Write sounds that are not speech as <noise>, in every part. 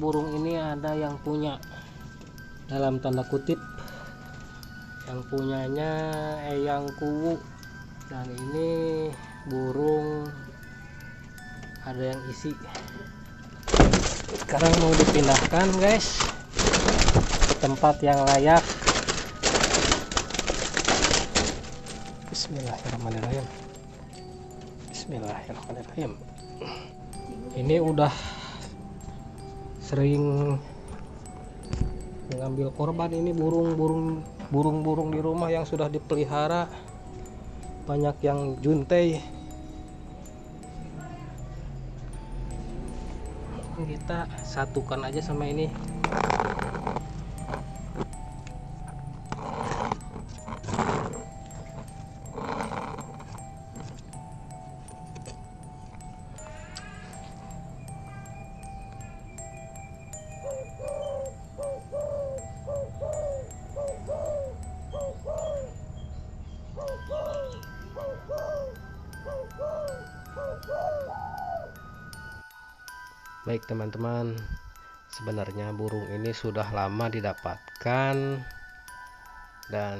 burung ini ada yang punya dalam tanda kutip yang punyanya Eyang Kuwu. Dan ini burung ada yang isi. Sekarang mau dipindahkan guys ke tempat yang layak. Bismillahirrahmanirrahim. Bismillahirrahmanirrahim. Ini udah sering mengambil korban ini burung-burung burung-burung di rumah yang sudah dipelihara. Banyak yang juntai. Kita satukan aja sama ini Baik teman-teman, sebenarnya burung ini sudah lama didapatkan dan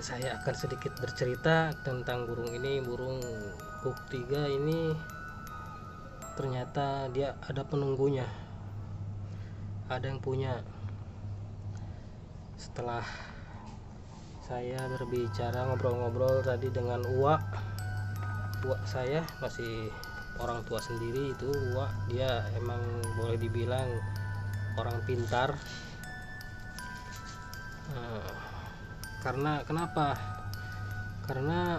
saya akan sedikit bercerita tentang burung ini. Burung hook 3 ini ternyata dia ada penunggunya. Ada yang punya. Setelah saya berbicara ngobrol-ngobrol tadi dengan Uwa, Uwa saya masih orang tua sendiri itu wah dia emang boleh dibilang orang pintar. Nah, karena kenapa? Karena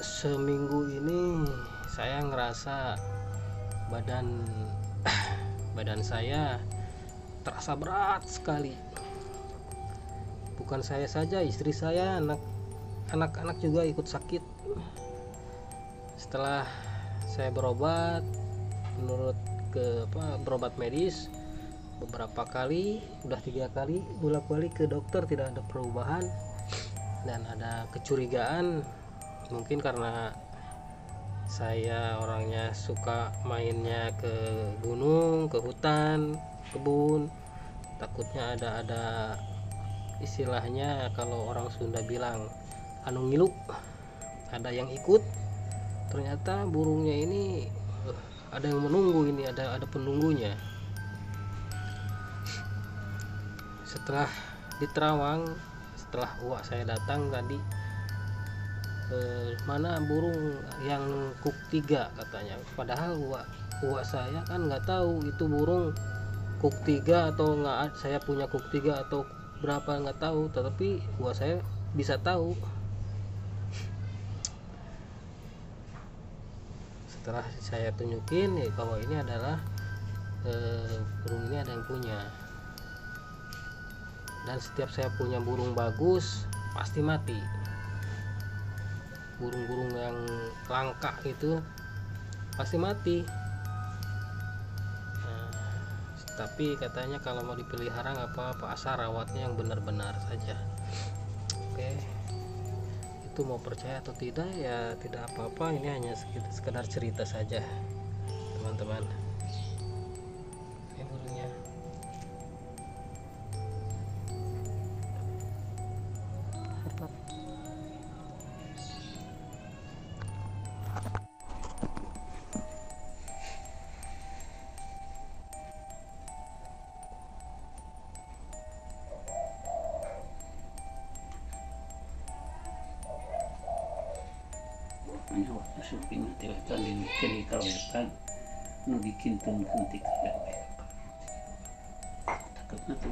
seminggu ini saya ngerasa badan <coughs> badan saya terasa berat sekali. Bukan saya saja istri saya anak anak-anak juga ikut sakit. Setelah saya berobat menurut ke apa berobat medis beberapa kali udah tiga kali bolak balik ke dokter tidak ada perubahan dan ada kecurigaan mungkin karena saya orangnya suka mainnya ke gunung ke hutan kebun takutnya ada ada istilahnya kalau orang Sunda bilang anu ngiluk ada yang ikut ternyata burungnya ini uh, ada yang menunggu ini ada ada penunggunya. Setelah di Terawang setelah uak saya datang tadi eh, mana burung yang kuk tiga katanya. Padahal uak uak saya kan nggak tahu itu burung kuk tiga atau nggak saya punya kuk tiga atau berapa nggak tahu. Tetapi uak saya bisa tahu setelah saya tunjukin ya bahwa ini adalah eh, burung ini ada yang punya. Dan setiap saya punya burung bagus pasti mati. Burung-burung yang langka itu pasti mati. Nah, tapi katanya kalau mau dipelihara nggak apa-apa asal rawatnya yang benar-benar saja. Oke. okay itu mau percaya atau tidak ya tidak apa-apa. Ini hanya sekedar cerita saja teman-teman Ano, nasupin na tilatan din kini kawetan. No gikintong kunti kaya. Takot na to.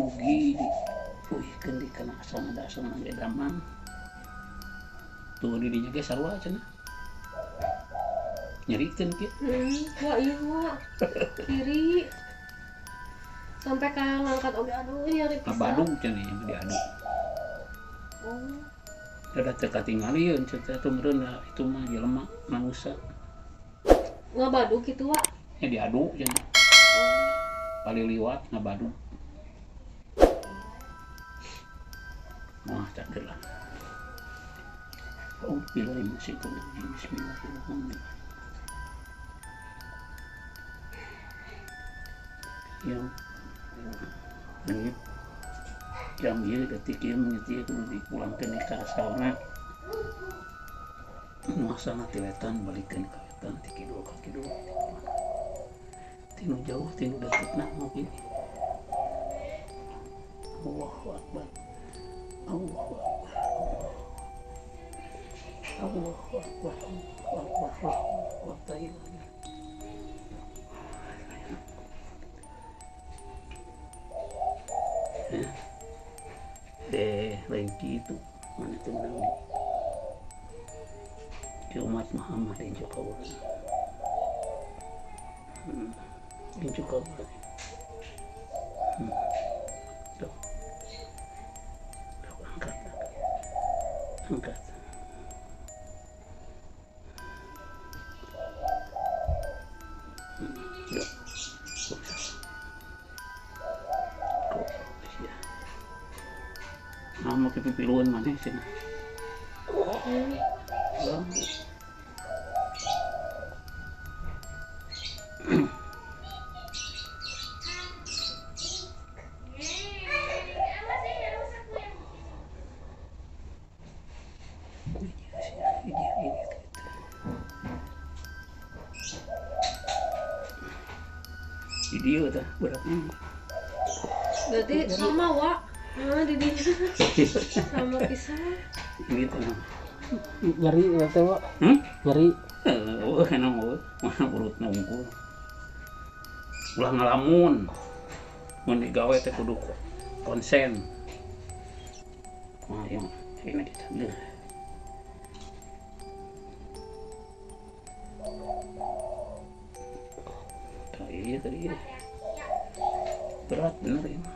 Mugi di. Uy, kandi ka na asang dasang ng edaman. Tuwa di niya guys, sarwa siya na. Nyarikan ki. Hmm, wah iya wah kiri sampai kayak ngangkat oke aduh nyari pisah Abadong siya niya, diadong. oh Dada teka tingali yun, cerita itu meren na itu mah jelema manusia. ngabaduk gitu wak Ya diaduk oh Paling liwat ngabadung. Wah, tak. Oh, masih itu. Bismillahirrahmanirrahim. yang ini ketika mengerti itu dipulangkan ke asalnya masa nanti letan balikan ke letan tiki dua kaki dua. Tinu jauh tinu dekat nak mau ini Allahu Akbar. Allahu Akbar. Allahu Akbar. Allahu Akbar. Allahu Akbar Eh, lain gitu. Mana itu namanya? Di umat Muhammad yang juga Nama kepipiluan mana sih? Video dah beratnya. berarti sama wa nah didinya sama pisah Gitu. nyeri ya teh Wak. Hmm? nyeri Eh, oh, kenapa oh, mana urut nunggu. Ulah ngalamun. Mun digawe teh kudu konsen. Wah, yang ini kita deh. Nah, iya tadi ya. Berat bener ini.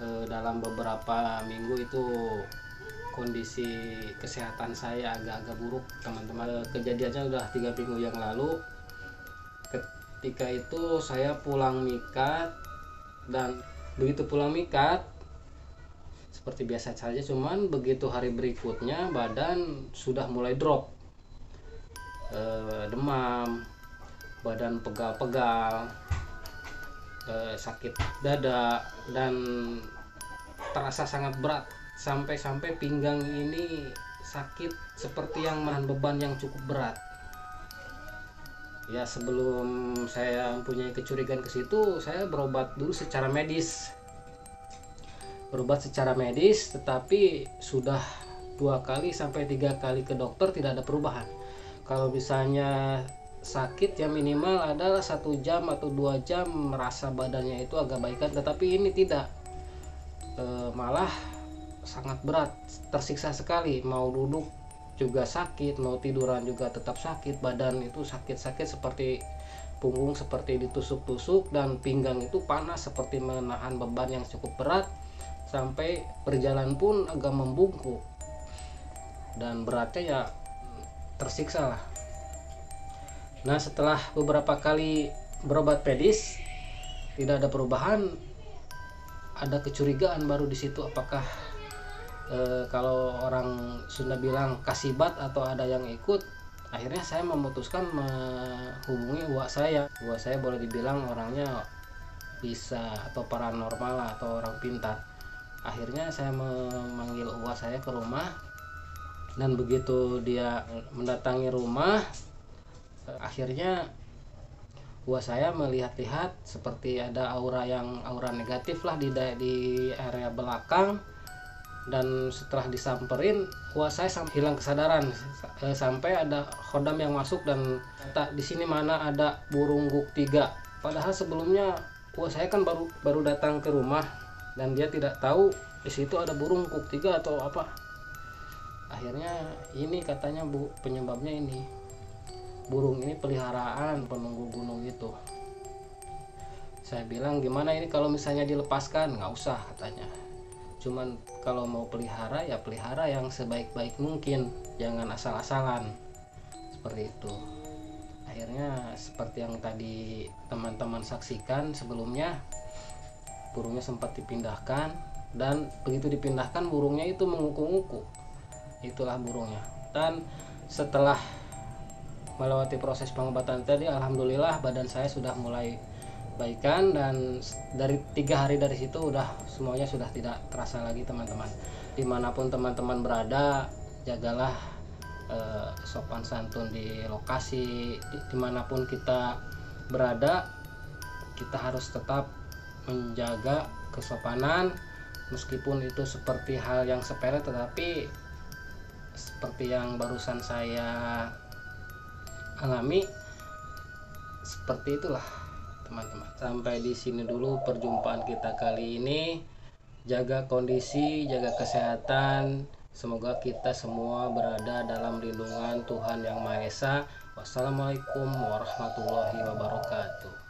eh, dalam beberapa minggu itu kondisi kesehatan saya agak-agak buruk teman-teman. Eh, Kejadiannya udah tiga minggu yang lalu. Ketika itu saya pulang mikat dan begitu pulang mikat seperti biasa saja cuman begitu hari berikutnya badan sudah mulai drop eh, demam badan pegal-pegal eh, sakit dada dan terasa sangat berat. Sampai-sampai pinggang ini sakit seperti yang menahan beban yang cukup berat. Ya sebelum saya mempunyai kecurigaan ke situ saya berobat dulu secara medis. Berobat secara medis tetapi sudah dua kali sampai tiga kali ke dokter tidak ada perubahan. Kalau misalnya sakit ya minimal adalah satu jam atau dua jam merasa badannya itu agak baikan tetapi ini tidak. E, malah sangat berat tersiksa sekali. Mau duduk juga sakit mau tiduran juga tetap sakit badan itu sakit-sakit seperti punggung seperti ditusuk-tusuk dan pinggang itu panas seperti menahan beban yang cukup berat sampai berjalan pun agak membungkuk. Dan beratnya ya tersiksa lah nah setelah beberapa kali berobat medis tidak ada perubahan ada kecurigaan baru di situ. Apakah e, kalau orang Sunda bilang kasibat atau ada yang ikut akhirnya saya memutuskan menghubungi uak saya. Uak saya boleh dibilang orangnya bisa atau paranormal atau orang pintar. Akhirnya saya memanggil uak saya ke rumah dan begitu dia mendatangi rumah akhirnya uak saya melihat-lihat seperti ada aura yang aura negatif lah di di area belakang. Dan setelah disamperin uak saya hilang kesadaran. Eh, sampai ada khodam yang masuk dan kata di sini mana ada burung guk tiga? Padahal sebelumnya uak saya kan baru baru datang ke rumah dan dia tidak tahu di situ ada burung guk tiga atau apa. Akhirnya ini katanya bu penyebabnya ini burung ini peliharaan penunggu gunung itu. Saya bilang gimana ini kalau misalnya dilepaskan? Nggak usah katanya. Cuman kalau mau pelihara ya pelihara yang sebaik-baik mungkin. Jangan asal-asalan. Seperti itu. Akhirnya seperti yang tadi teman-teman saksikan sebelumnya burungnya sempat dipindahkan dan begitu dipindahkan burungnya itu menguku-nguku. Itulah burungnya. Dan setelah melewati proses pengobatan tadi alhamdulillah badan saya sudah mulai baikan dan dari tiga hari dari situ udah semuanya sudah tidak terasa lagi teman-teman. Di mana pun teman-teman berada jagalah eh, sopan santun di lokasi di- di mana pun kita berada kita harus tetap menjaga kesopanan. Meskipun itu seperti hal yang sepele tetapi seperti yang barusan saya alami seperti itulah teman-teman. Sampai di sini dulu perjumpaan kita kali ini. Jaga kondisi jaga kesehatan. Semoga kita semua berada dalam lindungan Tuhan yang Maha Esa. Wassalamualaikum warahmatullahi wabarakatuh